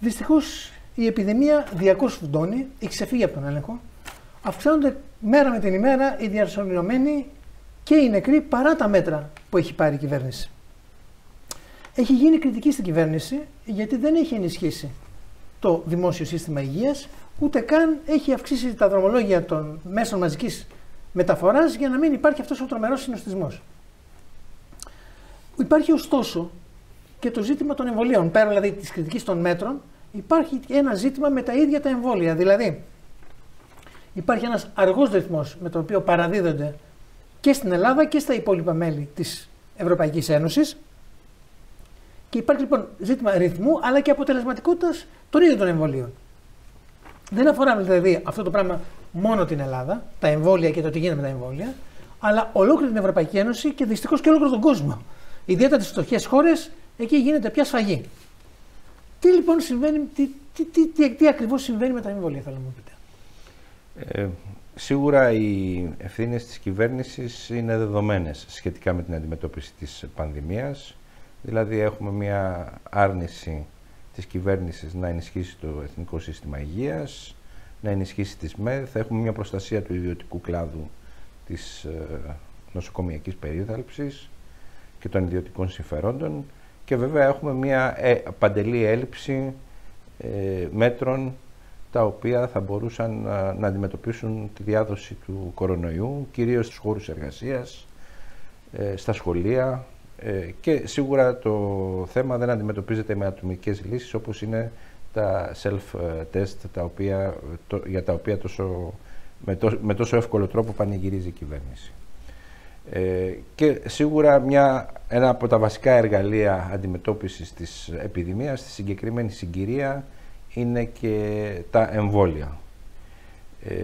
Δυστυχώς η επιδημία διαρκώ φουντώνει, έχει ξεφύγει από τον έλεγχο. Αυξάνονται μέρα με την ημέρα οι διαρσονιωμένοι και οι νεκροί παρά τα μέτρα που έχει πάρει η κυβέρνηση. Έχει γίνει κριτική στην κυβέρνηση γιατί δεν έχει ενισχύσει το δημόσιο σύστημα υγείας, ούτε καν έχει αυξήσει τα δρομολόγια των μέσων μαζικής μεταφοράς για να μην υπάρχει αυτός ο τρομερός συνοστισμός. Υπάρχει ωστόσο και το ζήτημα των εμβολίων. Πέρα δηλαδή της κριτικής των μέτρων, υπάρχει ένα ζήτημα με τα ίδια τα εμβόλια. Δηλαδή, υπάρχει ένας αργός ρυθμός με τον οποίο παραδίδονται και στην Ελλάδα και στα υπόλοιπα μέλη της Ευρωπαϊκής Ένωσης. Και υπάρχει λοιπόν ζήτημα ρυθμού αλλά και αποτελεσματικότητας των ίδιων των εμβολίων. Δεν αφορά δηλαδή αυτό το πράγμα μόνο την Ελλάδα, τα εμβόλια και το τι γίνεται με τα εμβόλια, αλλά ολόκληρη την Ευρωπαϊκή Ένωση και δυστυχώς και ολόκληρο τον κόσμο. Ιδιαίτερα τις φτωχές χώρες, εκεί γίνεται πια σφαγή. Τι λοιπόν συμβαίνει, τι, τι, τι, τι, τι ακριβώς συμβαίνει με τα εμβόλια, θέλω να μου πείτε. Ε, σίγουρα οι ευθύνες της κυβέρνησης είναι δεδομένες σχετικά με την αντιμετώπιση της πανδημίας. Δηλαδή έχουμε μια άρνηση της κυβέρνησης να ενισχύσει το Εθνικό Σύστημα Υγείας, να ενισχύσει τις ΜΕΘ, έχουμε μια προστασία του ιδιωτικού κλάδου της ε, νοσοκομιακής περίθαλψης και των ιδιωτικών συμφερόντων και βέβαια έχουμε μια ε, παντελή έλλειψη ε, μέτρων τα οποία θα μπορούσαν να, να αντιμετωπίσουν τη διάδοση του κορονοϊού, κυρίως στους χώρους εργασίας, ε, στα σχολεία, ε, και σίγουρα το θέμα δεν αντιμετωπίζεται με ατομικές λύσεις όπως είναι τα self-test τα οποία, για τα οποία τόσο, με, με τόσο εύκολο τρόπο πανηγυρίζει η κυβέρνηση. Ε, και σίγουρα μια, ένα από τα βασικά εργαλεία αντιμετώπισης της επιδημίας στη συγκεκριμένη συγκυρία είναι και τα εμβόλια. Ε,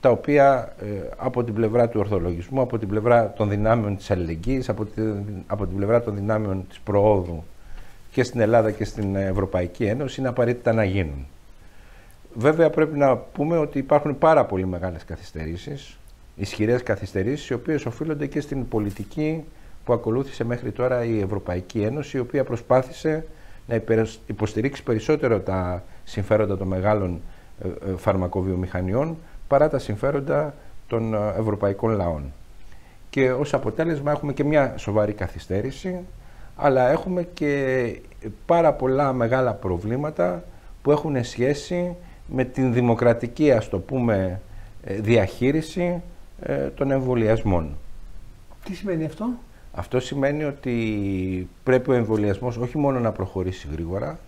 τα οποία ε, από την πλευρά του ορθολογισμού, από την πλευρά των δυνάμεων της αλληλεγγύης, από την, από την πλευρά των δυνάμεων της προόδου και στην Ελλάδα και στην Ευρωπαϊκή Ένωση είναι απαραίτητα να γίνουν. Βέβαια πρέπει να πούμε ότι υπάρχουν πάρα πολύ μεγάλες καθυστερήσεις, ισχυρές καθυστερήσεις, οι οποίες οφείλονται και στην πολιτική που ακολούθησε μέχρι τώρα η Ευρωπαϊκή Ένωση, η οποία προσπάθησε να υποστηρίξει περισσότερο τα συμφέροντα των μεγάλων ε, ε, φαρμακοβιομηχανιών παρά τα συμφέροντα των ε, ευρωπαϊκών λαών. Και ως αποτέλεσμα έχουμε και μια σοβαρή καθυστέρηση, αλλά έχουμε και πάρα πολλά μεγάλα προβλήματα που έχουν σχέση με την δημοκρατική, ας το πούμε, ε, διαχείριση ε, των εμβολιασμών. Τι σημαίνει αυτό; Αυτό σημαίνει ότι πρέπει ο εμβολιασμός όχι μόνο να προχωρήσει γρήγορα,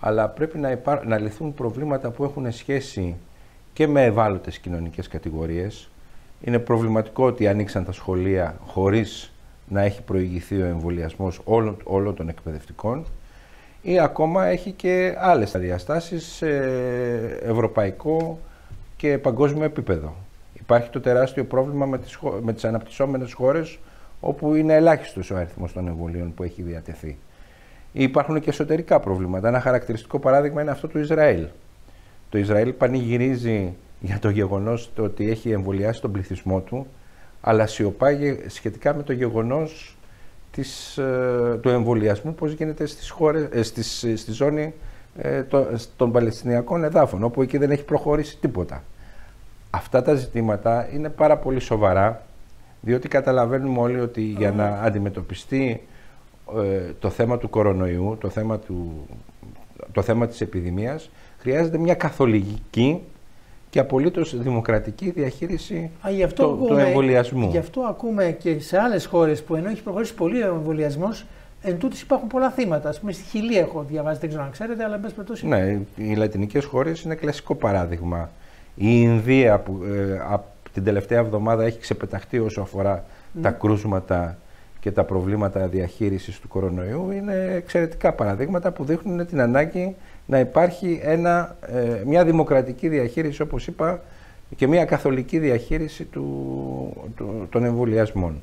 αλλά πρέπει να, να λυθούν προβλήματα που έχουν σχέση και με ευάλωτες κοινωνικές κατηγορίες. Είναι προβληματικό ότι ανοίξαν τα σχολεία χωρίς να έχει προηγηθεί ο εμβολιασμός όλων, όλων των εκπαιδευτικών ή ακόμα έχει και άλλες διαστάσεις σε ευρωπαϊκό και παγκόσμιο επίπεδο. Υπάρχει το τεράστιο πρόβλημα με τις, με τις αναπτυσσόμενες χώρες όπου είναι ελάχιστος ο αριθμός των εμβολίων που έχει διατεθεί. Υπάρχουν και εσωτερικά προβλήματα. Ένα χαρακτηριστικό παράδειγμα είναι αυτό του Ισραήλ. Το Ισραήλ πανηγυρίζει για το γεγονός το ότι έχει εμβολιάσει τον πληθυσμό του, αλλά σιωπάει σχετικά με το γεγονός της, ε, του εμβολιασμού πώς γίνεται στις χώρες, ε, στις, στη ζώνη ε, των Παλαιστινιακών εδάφων, όπου εκεί δεν έχει προχωρήσει τίποτα. Αυτά τα ζητήματα είναι πάρα πολύ σοβαρά, διότι καταλαβαίνουμε όλοι ότι για να αντιμετωπιστεί το θέμα του κορονοϊού, το θέμα, του, το θέμα της επιδημίας, χρειάζεται μια καθολική και απολύτως δημοκρατική διαχείριση Α, του εμβολιασμού. Γι' αυτό ακούμε και σε άλλες χώρες που ενώ έχει προχωρήσει πολύ ο εμβολιασμός, εν τούτης υπάρχουν πολλά θύματα. Α πούμε στη Χιλή έχω διαβάσει, δεν ξέρω αν ξέρετε, αλλά μπες περιπτώσει. Ναι, οι λατινικές χώρες είναι κλασικό παράδειγμα. Η Ινδία που ε, την τελευταία εβδομάδα έχει ξεπεταχτεί όσο αφορά ναι. τα κρούσματα και τα προβλήματα διαχείρισης του κορονοϊού είναι εξαιρετικά παραδείγματα που δείχνουν την ανάγκη να υπάρχει ένα, ε, μια δημοκρατική διαχείριση, όπως είπα, και μια καθολική διαχείριση του, του, των εμβολιασμών.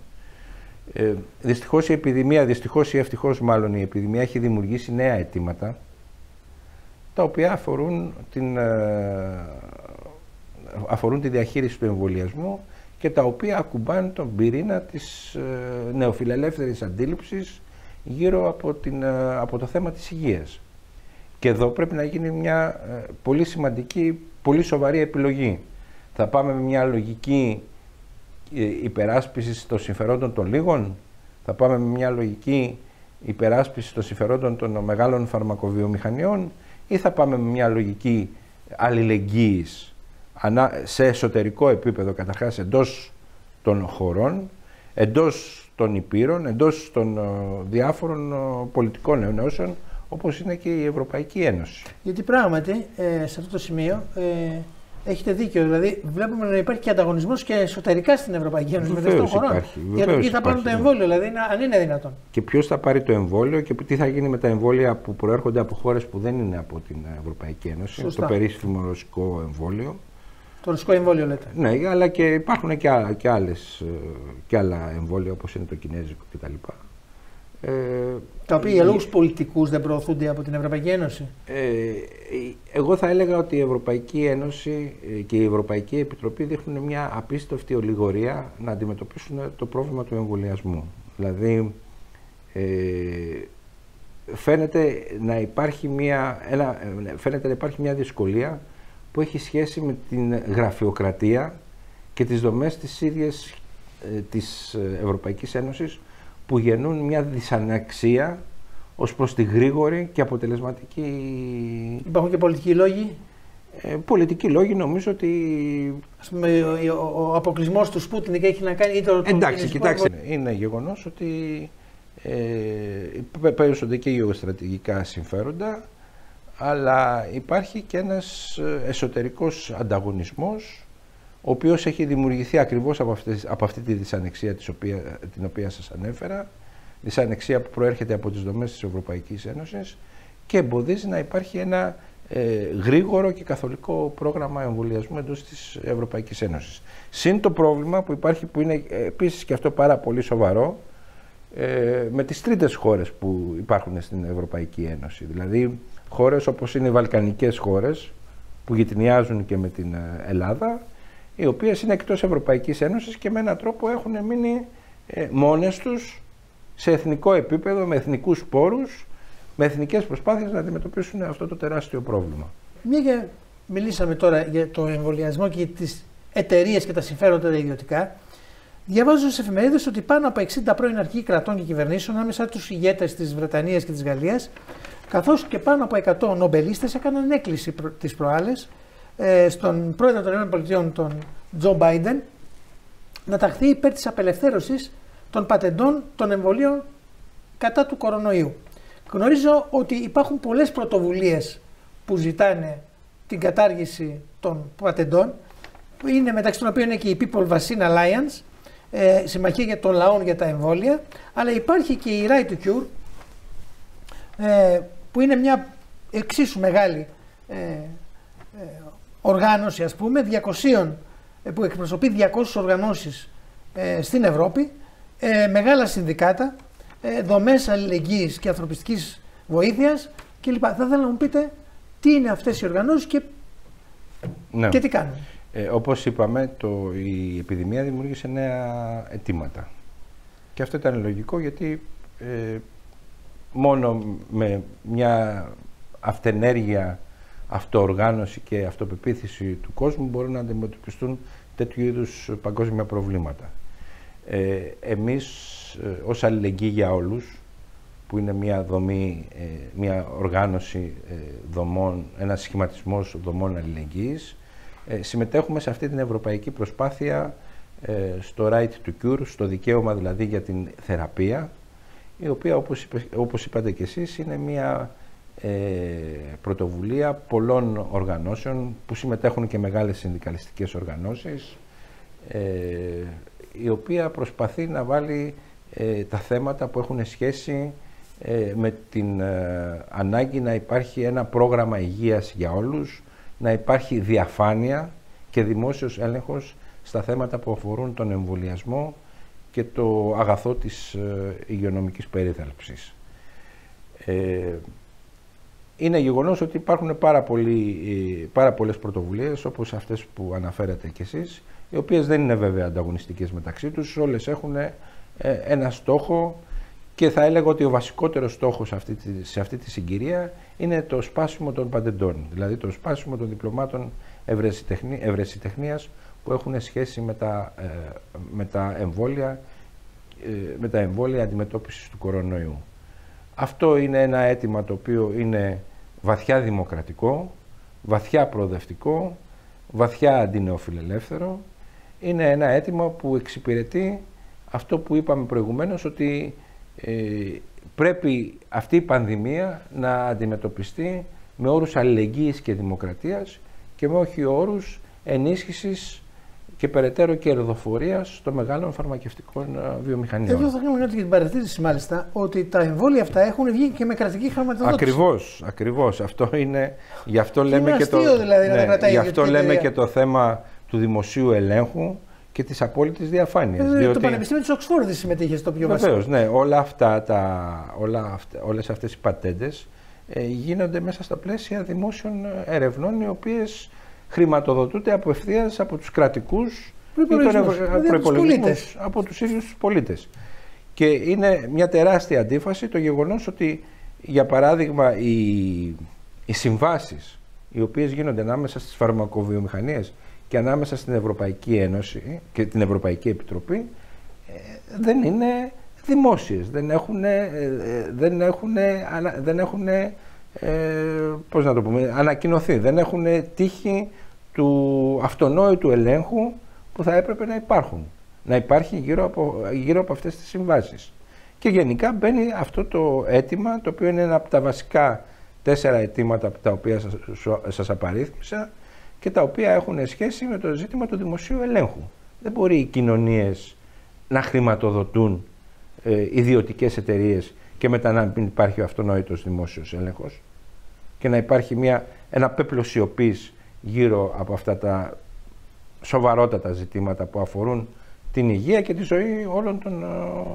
Ε, δυστυχώς η επιδημία, δυστυχώς ή ευτυχώς μάλλον η επιδημία έχει δημιουργήσει νέα αιτήματα τα οποία αφορούν, την, ε, αφορούν τη διαχείριση του εμβολιασμού και τα οποία ακουμπάνε τον πυρήνα της ε, νεοφιλελεύθερης αντίληψης γύρω από, την, ε, από το θέμα της υγείας. Και εδώ πρέπει να γίνει μια ε, πολύ σημαντική, πολύ σοβαρή επιλογή. Θα πάμε με μια λογική ε, υπεράσπισης των συμφερόντων των λίγων, θα πάμε με μια λογική υπεράσπισης των συμφερόντων των μεγάλων φαρμακοβιομηχανιών; Ή θα πάμε με μια λογική αλληλεγγύης; Σε εσωτερικό επίπεδο καταρχάς εντός των χωρών, εντός των υπήρων, εντός των ε, διάφορων πολιτικών ενώσεων όπως είναι και η Ευρωπαϊκή Ένωση. Γιατί πράγματι ε, σε αυτό το σημείο ε, έχετε δίκιο. Δηλαδή βλέπουμε να υπάρχει και ανταγωνισμός και εσωτερικά στην Ευρωπαϊκή Ένωση μεταξύ των χωρών. Για το ποιοι θα πάρουν το εμβόλιο, δηλαδή αν είναι δυνατόν. Και ποιος θα πάρει το εμβόλιο και τι θα γίνει με τα εμβόλια που προέρχονται από χώρες που δεν είναι από την Ευρωπαϊκή Ένωση. Σωστά. Το περίφημο ρωσικό εμβόλιο. Το ρωσικό εμβόλιο λέτε. Ναι, αλλά και υπάρχουν και, άλλα, και, άλλες, ε, και άλλα εμβόλια όπως είναι το κινέζικο κτλ. Ε, τα οποία για λόγους πολιτικούς δεν προωθούνται από την Ευρωπαϊκή Ένωση. Ε, εγώ θα έλεγα ότι η Ευρωπαϊκή Ένωση ε, και η Ευρωπαϊκή Επιτροπή δείχνουν μια απίστευτη ολιγορία να αντιμετωπίσουν το πρόβλημα του εμβολιασμού. Δηλαδή, ε, φαίνεται, να υπάρχει μια, ένα, φαίνεται να υπάρχει μια δυσκολία που έχει σχέση με την γραφειοκρατία και τις δομές της ίδιας ε, της Ευρωπαϊκής Ένωσης που γεννούν μια δυσαναξία ως προς τη γρήγορη και αποτελεσματική... Υπάρχουν και πολιτικοί λόγοι; Ε, πολιτικοί λόγοι νομίζω ότι... Ας πούμε, ο, ο αποκλεισμός του Σπούτνικ έχει να κάνει... Είτε Εντάξει, κοιτάξτε, είναι γεγονός ότι ε, παίζονται και γεωστρατηγικά συμφέροντα, αλλά υπάρχει και ένας εσωτερικός ανταγωνισμός ο οποίος έχει δημιουργηθεί ακριβώς από, από αυτή τη δυσανεξία της οποία, την οποία σας ανέφερα, δυσανεξία που προέρχεται από τις δομές της Ευρωπαϊκής Ένωσης και εμποδίζει να υπάρχει ένα ε, γρήγορο και καθολικό πρόγραμμα εμβολιασμού εντός της Ευρωπαϊκής Ένωσης. Συν το πρόβλημα που υπάρχει, που είναι επίσης και αυτό πάρα πολύ σοβαρό, ε, με τις τρίτες χώρες που υπάρχουν στην Ευρωπαϊκή Ένωση. Δηλαδή χώρες όπως είναι οι Βαλκανικές χώρες, που γυτνιάζουν και με την ε, Ελλάδα, οι οποίες είναι εκτός Ευρωπαϊκής Ένωσης και με έναν τρόπο έχουν μείνει ε, μόνες τους σε εθνικό επίπεδο, με εθνικούς πόρους, με εθνικές προσπάθειες να αντιμετωπίσουν αυτό το τεράστιο πρόβλημα. Μια και μιλήσαμε τώρα για το εμβολιασμό και τις εταιρείες και τα συμφέροντα τα ιδιωτικά. Διαβάζω στις εφημερίδες ότι πάνω από 60 πρώην αρχηγοί κρατών και κυβερνήσεων, άμεσα τους ηγέτες της Βρετανίας και της Γαλλίας, καθώς και πάνω από 100 νομπελίστες έκαναν έκκληση τι προάλλες ε, στον πρόεδρο των ΗΠΑ, τον Τζο Μπάιντεν, να ταχθεί υπέρ της απελευθέρωσης των πατεντών των εμβολίων κατά του κορονοϊού. Γνωρίζω ότι υπάρχουν πολλές πρωτοβουλίες που ζητάνε την κατάργηση των πατεντών, που είναι μεταξύ των οποίων είναι και η People Vaccine Alliance, ε, συμμαχία για των λαών για τα εμβόλια, αλλά υπάρχει και η Right to Cure, ε, που είναι μια εξίσου μεγάλη ε, οργάνωση ας πούμε 200 ε, που εκπροσωπεί 200 οργανώσεις ε, στην Ευρώπη, ε, μεγάλα συνδικάτα, ε, δομές αλληλεγγύης και ανθρωπιστικής βοήθειας κλπ. Θα ήθελα να μου πείτε τι είναι αυτές οι οργανώσεις και, ναι. και τι κάνουν. Ε, όπως είπαμε, το, η επιδημία δημιούργησε νέα αιτήματα. Και αυτό ήταν λογικό γιατί ε, μόνο με μια αυτενέργεια αυτοοργάνωση και αυτοπεποίθηση του κόσμου μπορούν να αντιμετωπιστούν τέτοιου είδους παγκόσμια προβλήματα. Ε, εμείς ε, ως αλληλεγγύη για όλους, που είναι μια δομή, ε, μια οργάνωση ε, δομών, ένας σχηματισμός δομών αλληλεγγύης, ε, συμμετέχουμε σε αυτή την ευρωπαϊκή προσπάθεια στο right to cure, στο δικαίωμα δηλαδή για την θεραπεία, η οποία όπως, είπε, όπως είπατε και εσείς είναι μια ε, πρωτοβουλία πολλών οργανώσεων που συμμετέχουν και μεγάλες συνδικαλιστικές οργανώσεις ε, η οποία προσπαθεί να βάλει ε, τα θέματα που έχουν σχέση με την ανάγκη να υπάρχει ένα πρόγραμμα υγείας για όλους, να υπάρχει διαφάνεια και δημόσιος έλεγχος στα θέματα που αφορούν τον εμβολιασμό και το αγαθό της υγειονομικής περίθαλψης. Είναι γεγονός ότι υπάρχουν πάρα, πολλοί, πάρα πολλές πρωτοβουλίες όπως αυτές που αναφέρατε κι εσείς οι οποίες δεν είναι βέβαια ανταγωνιστικές μεταξύ τους, όλες έχουν ε, ένα στόχο Και θα έλεγα ότι ο βασικότερος στόχος αυτή, σε αυτή τη συγκυρία είναι το σπάσιμο των παντεντών, δηλαδή το σπάσιμο των διπλωμάτων ευρεσιτεχνίας που έχουν σχέση με τα, ε, με τα εμβόλια ε, με τα εμβόλια αντιμετώπισης του κορονοϊού. Αυτό είναι ένα αίτημα το οποίο είναι βαθιά δημοκρατικό, βαθιά προοδευτικό, βαθιά αντινεοφιλελεύθερο. Είναι ένα αίτημα που εξυπηρετεί αυτό που είπαμε προηγουμένως ότι ε, πρέπει αυτή η πανδημία να αντιμετωπιστεί με όρους αλληλεγγύης και δημοκρατίας και με όχι όρους ενίσχυσης και περαιτέρω κερδοφορίας των μεγάλων φαρμακευτικών ε, βιομηχανιών. Εδώ θα κάνουμε και την παρατήρηση μάλιστα ότι τα εμβόλια αυτά έχουν βγει και με κρατική χρηματοδότηση. Ακριβώς, ακριβώς. Αυτό είναι. Γι' αυτό λέμε, και, το, δηλαδή, ναι, γι αυτό λέμε και το θέμα του δημοσίου ελέγχου και τη απόλυτη διαφάνεια. Ε, διότι... Το Πανεπιστήμιο της Οξφόρδης συμμετείχε στο πιο βασικό. Βεβαίως, ναι. Όλα αυτά τα, όλα όλες αυτές οι πατέντες ε, γίνονται μέσα στα πλαίσια δημόσιων ερευνών οι οποίες χρηματοδοτούνται απευθεία από τους κρατικούς προϋπολογισμούς, από τους ίδιους τους πολίτες. Και είναι μια τεράστια αντίφαση το γεγονός ότι, για παράδειγμα, οι, οι συμβάσεις οι οποίες γίνονται ανάμεσα στις φαρμακοβιομηχανίες και ανάμεσα στην Ευρωπαϊκή Ένωση και την Ευρωπαϊκή Επιτροπή ε, δεν είναι δημόσιες, δεν έχουν, ε, ε, δεν έχουν, δεν έχουν πώς να το πούμε, ανακοινωθεί, δεν έχουν τύχει του αυτονόητου ελέγχου που θα έπρεπε να υπάρχουν. Να υπάρχει γύρω από, γύρω από αυτές τις συμβάσεις. Και γενικά μπαίνει αυτό το αίτημα, το οποίο είναι ένα από τα βασικά τέσσερα αιτήματα τα οποία σας, σας απαρίθμησα και τα οποία έχουν σχέση με το ζήτημα του δημοσίου ελέγχου. Δεν μπορεί οι κοινωνίες να χρηματοδοτούν ε, ιδιωτικές εταιρείες και μετά να μην υπάρχει ο αυτονόητος δημόσιος έλεγχος και να υπάρχει μια, ένα πέπλος σιωπής γύρω από αυτά τα σοβαρότατα ζητήματα που αφορούν την υγεία και τη ζωή όλων των ε,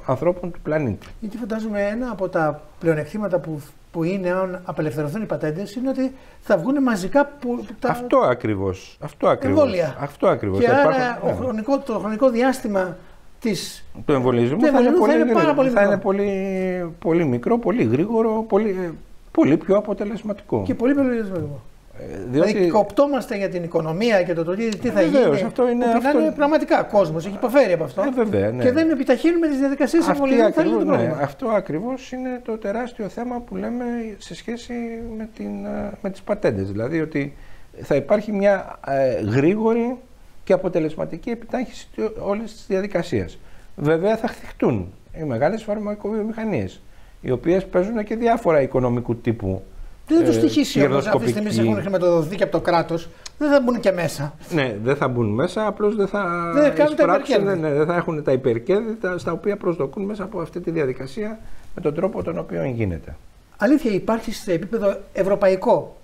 ανθρώπων του πλανήτη. Γιατί φαντάζομαι ένα από τα πλεονεκτήματα που, που είναι αν απελευθερωθούν οι πατέντες είναι ότι θα βγουν μαζικά που, τα... Αυτό ακριβώς. Αυτό ακριβώς. Εμβόλια. Αυτό ακριβώς. Και άρα υπάρχουν... ο χρονικό, το χρονικό διάστημα της... του εμβολιασμού θα, είναι, πολύ, θα είναι, πάρα πολύ, θα είναι πολύ, πολύ μικρό, πολύ γρήγορο, πολύ, ε, πολύ πιο αποτελεσματικό. Και πολύ πιο αποτελεσματικό. Ε, διότι... Δηλαδή κοπτόμαστε για την οικονομία και το, το τι θα Βεβαίως, γίνει. Αυτό είναι, αυτό... είναι πραγματικά κόσμος, έχει υποφέρει από αυτό. Ε, βέβαια, ναι. Και δεν επιταχύνουμε τις διαδικασίες εμβολίων. Ναι, αυτό ακριβώς είναι το τεράστιο θέμα που λέμε σε σχέση με, την, ε, με τις πατέντες. Δηλαδή ότι θα υπάρχει μια ε, γρήγορη και αποτελεσματική επιτάχυνση όλης της διαδικασίας. Βέβαια θα χτυχτούν οι μεγάλες φαρμακοβιομηχανίες, οι οποίες παίζουν και διάφορα οικονομικού τύπου δεν θα τους τυχήσει όμως. Αυτή τη στιγμή έχουν χρηματοδοτηθεί και από το κράτος. Δεν θα μπουν και μέσα. Ναι, δεν θα μπουν μέσα, απλώς δεν θα. Δεν, εισπράξουν, δεν, ναι, δεν θα έχουν τα υπερκέρδη στα οποία προσδοκούν μέσα από αυτή τη διαδικασία με τον τρόπο τον οποίο γίνεται. Αλήθεια, υπάρχει σε επίπεδο ευρωπαϊκό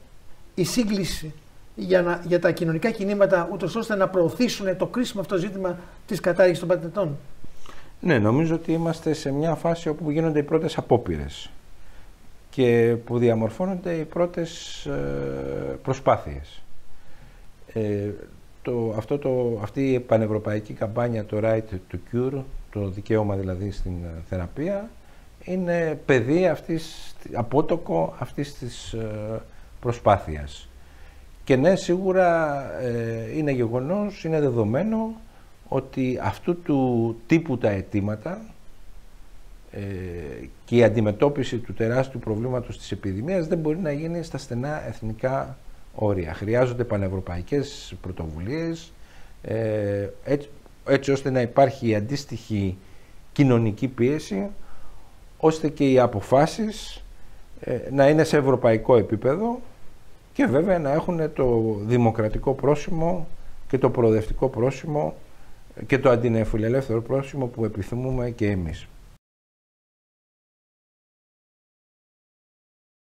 η σύγκληση για, να, για τα κοινωνικά κινήματα, ούτως ώστε να προωθήσουν το κρίσιμο αυτό ζήτημα της κατάργησης των πατεντών. Ναι, νομίζω ότι είμαστε σε μια φάση όπου γίνονται οι πρώτες απόπειρες και που διαμορφώνονται οι πρώτες ε, προσπάθειες. Ε, το, αυτό το, αυτή η πανευρωπαϊκή καμπάνια, το Right to Cure, το δικαίωμα δηλαδή στην ε, θεραπεία, είναι παιδί αυτής, απότοκο αυτής της προσπάθειας. Και ναι, σίγουρα είναι γεγονός, είναι δεδομένο ότι αυτού του τύπου τα αιτήματα ε, και η αντιμετώπιση του τεράστιου προβλήματος της επιδημίας δεν μπορεί να γίνει στα στενά εθνικά όρια. Χρειάζονται πανευρωπαϊκές πρωτοβουλίες ε, έτσι, έτσι ώστε να υπάρχει η αντίστοιχη κοινωνική πίεση ώστε και οι αποφάσεις ε, να είναι σε ευρωπαϊκό επίπεδο και βέβαια να έχουν το δημοκρατικό πρόσημο και το προοδευτικό πρόσημο και το αντινεφιλελεύθερο πρόσημο που επιθυμούμε και εμείς.